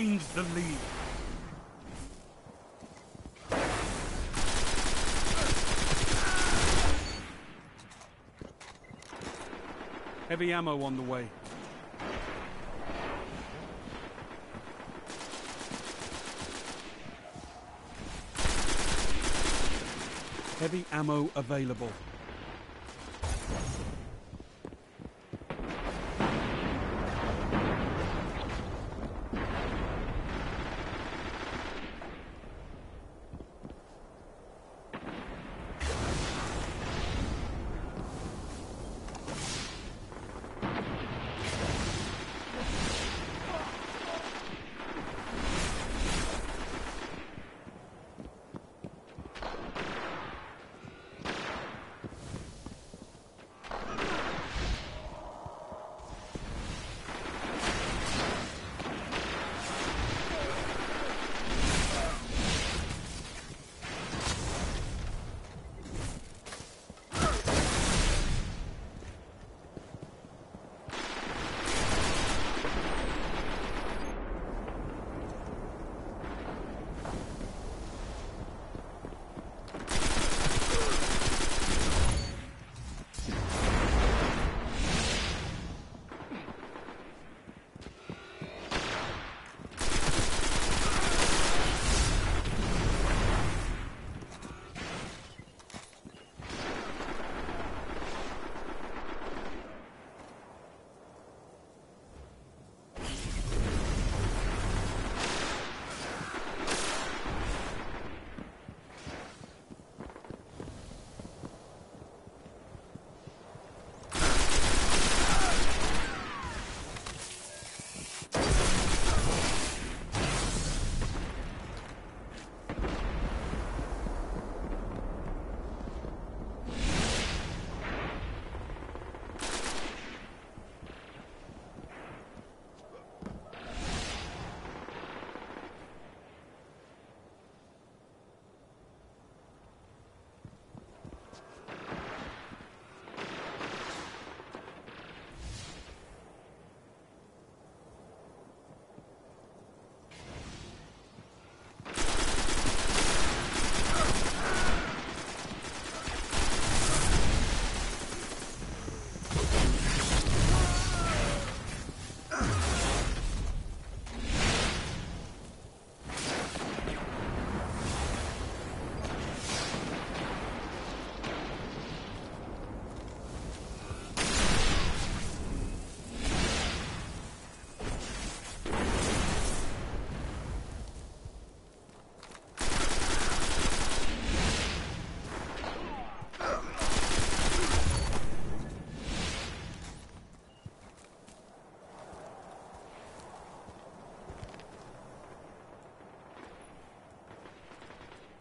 the lead. Heavy ammo on the way. Heavy ammo available.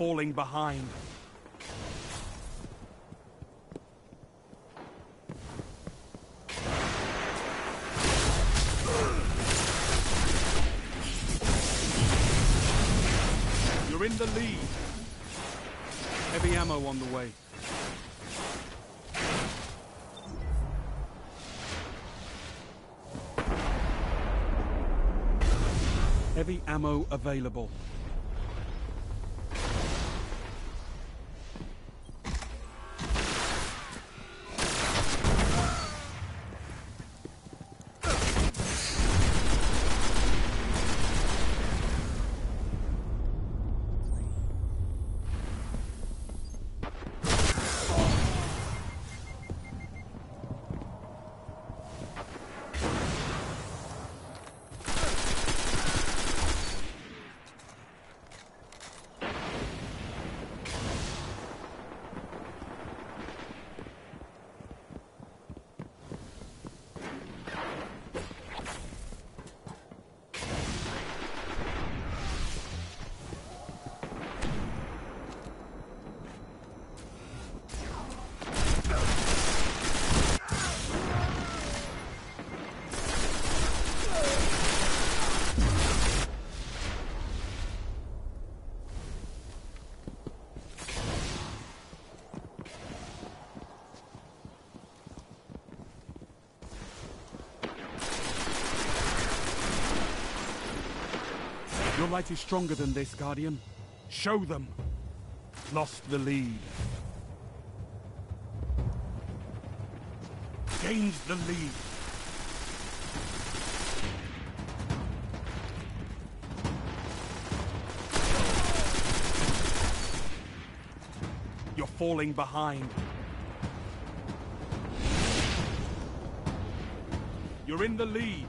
Falling behind. You're in the lead. Heavy ammo on the way. Heavy ammo available. Light is stronger than this, Guardian. Show them. Lost the lead. Gained the lead. You're falling behind. You're in the lead.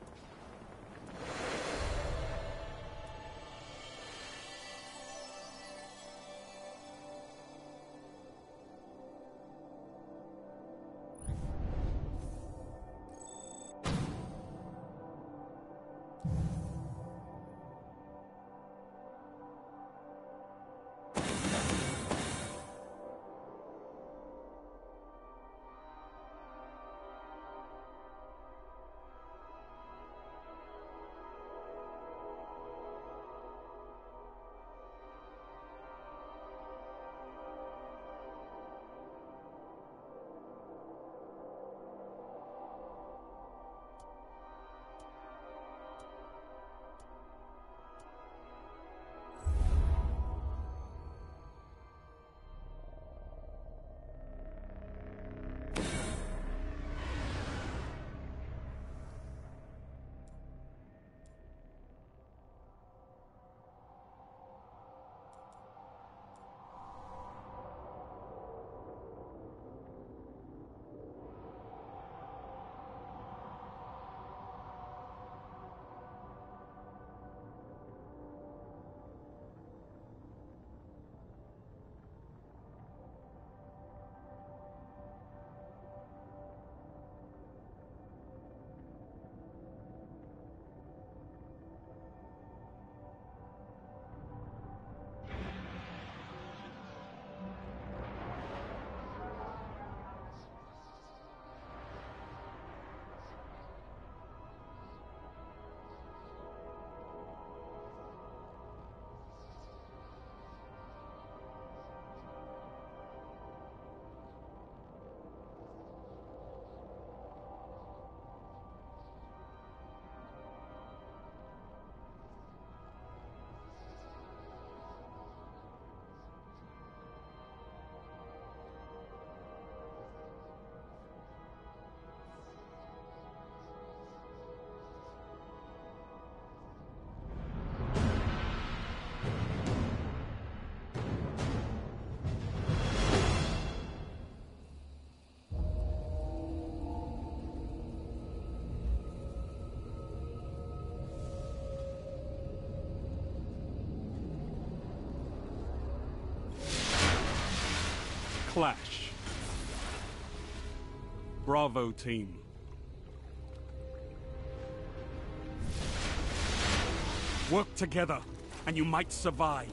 Clash. Bravo team. Work together, and you might survive.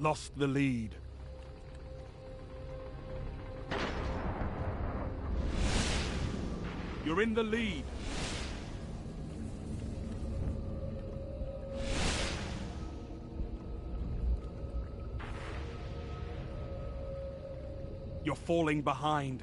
Lost the lead. You're in the lead. You're falling behind.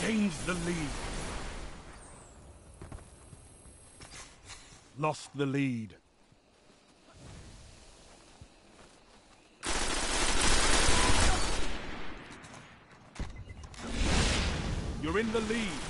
Gains the lead. Lost the lead. You're in the lead.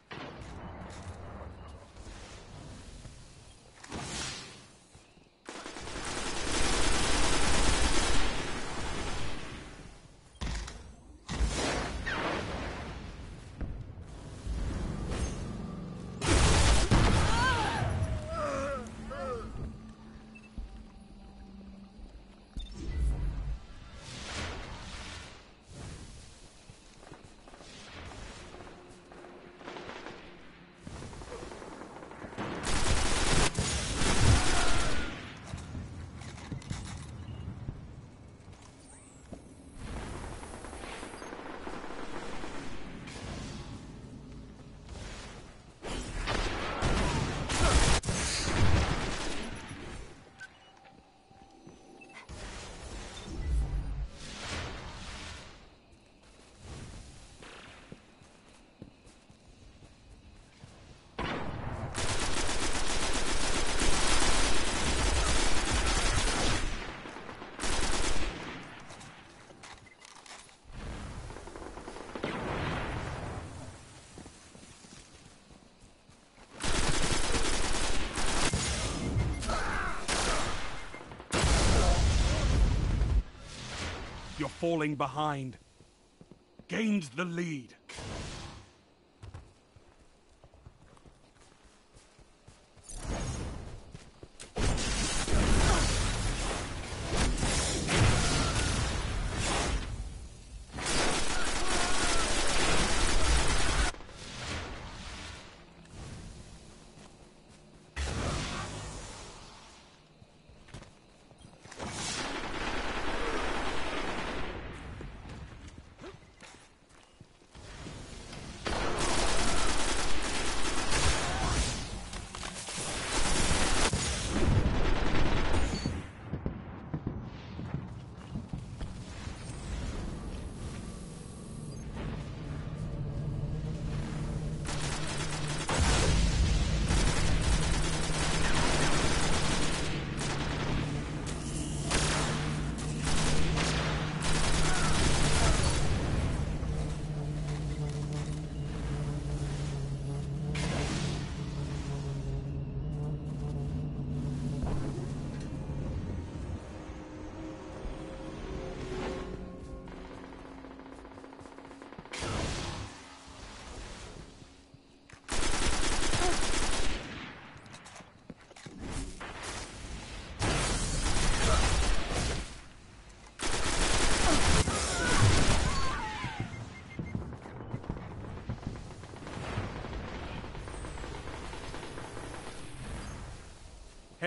Falling behind. Gained the lead.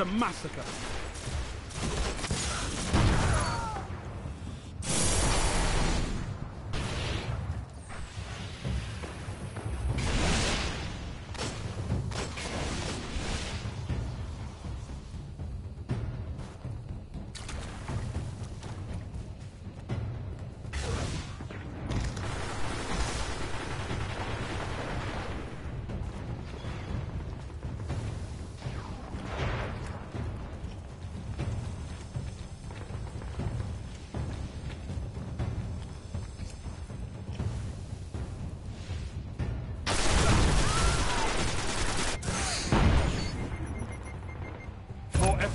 A massacre.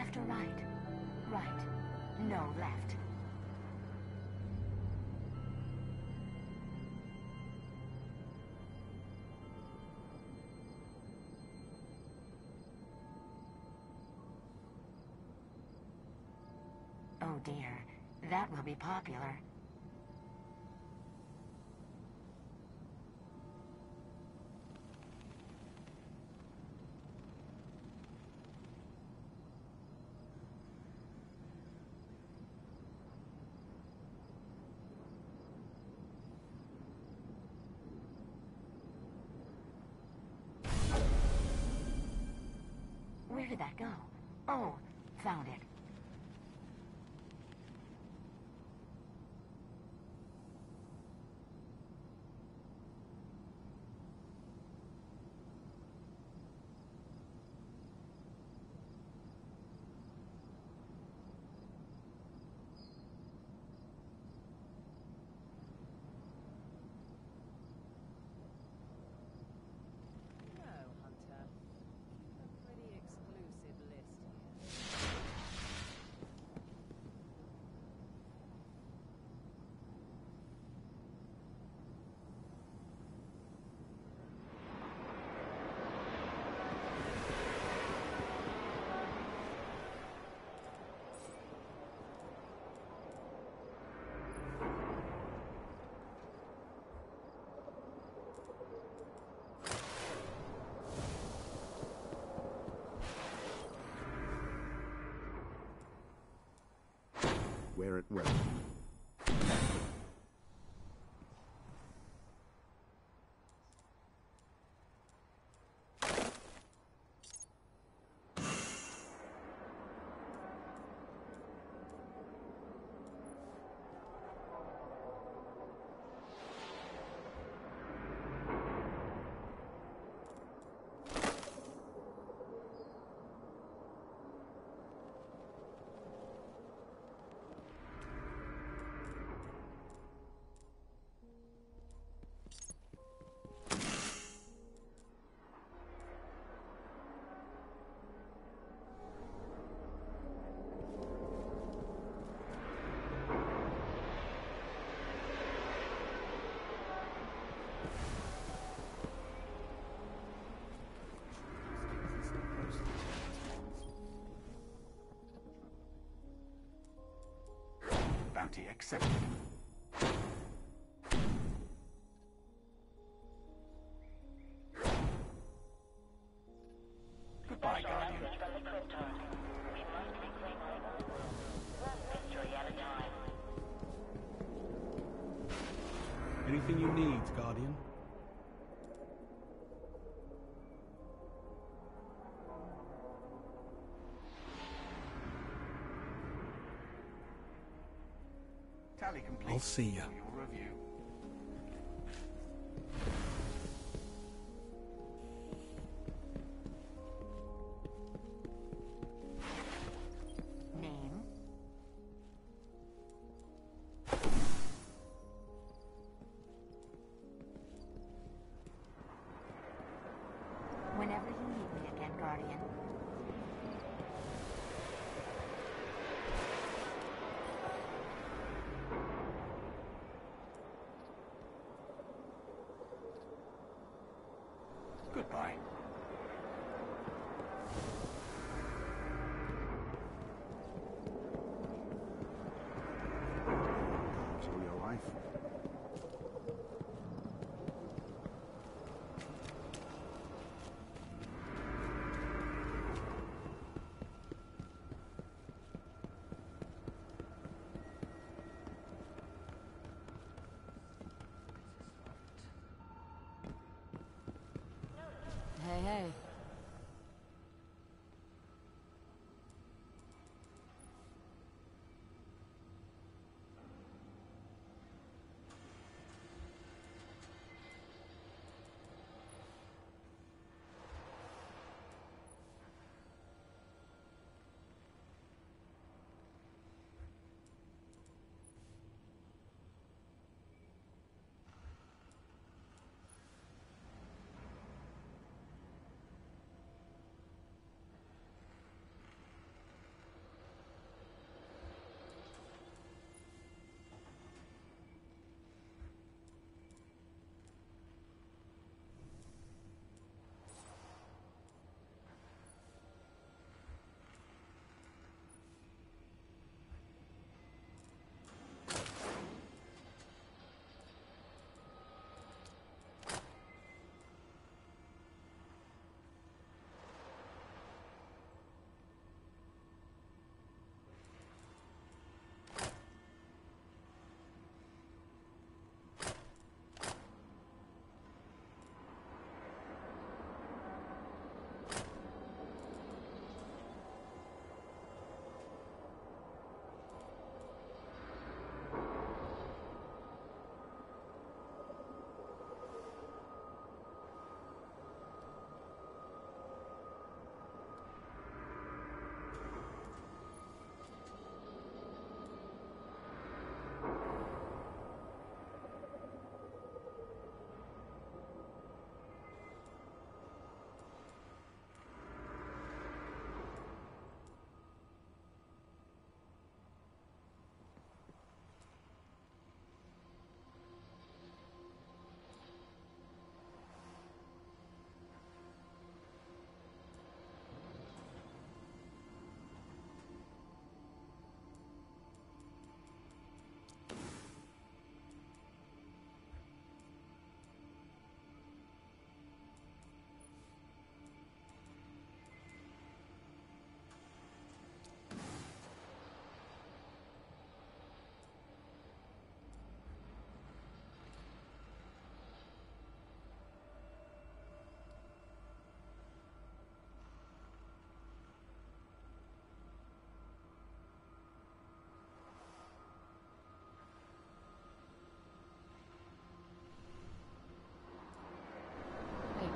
Left or right? Right. No left. Oh dear. That will be popular. Wear it well. Bounty accepted. Goodbye, Guardian. Anything you need, Guardian? See ya. Hey,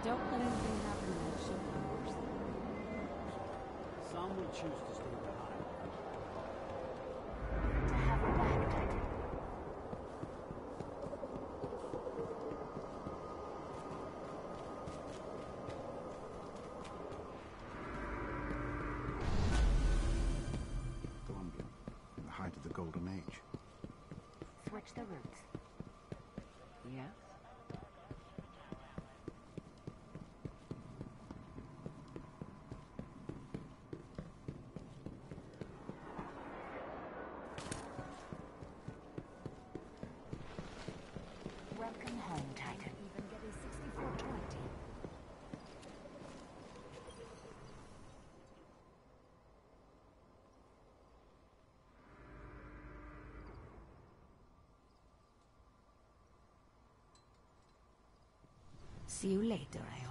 Don't let anything happen to that ship, of course. Some will choose to stay behind. To have back, Titan. Columbia, in the height of the Golden Age. Switch the routes. See you later, I